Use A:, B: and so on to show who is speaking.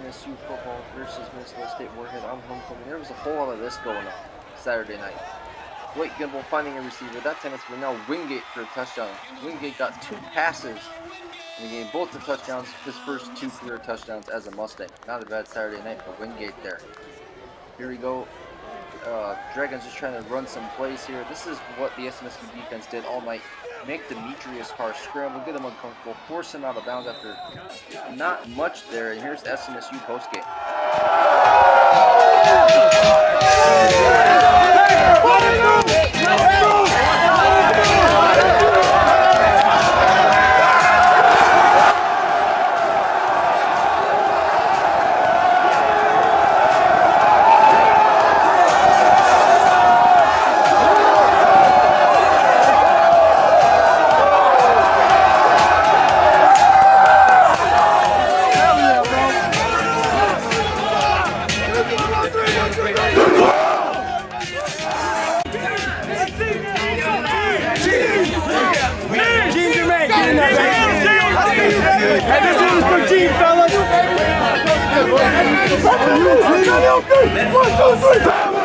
A: SMSU football versus Minnesota State Moorhead on homecoming. There was a whole lot of this going on Saturday night. Blake Gimble finding a receiver. That time it's now Wingate for a touchdown. Wingate got two passes in the game, both the touchdowns, his first two career touchdowns as a Mustang. Not a bad Saturday night for Wingate there. Here we go. Uh, Dragons just trying to run some plays here. This is what the SMSU defense did all night. Make Demetrius Carr scramble, get him uncomfortable, force him out of bounds after not much there. And here's the SMSU postgame.
B: This is for team, fellas. One, two, three.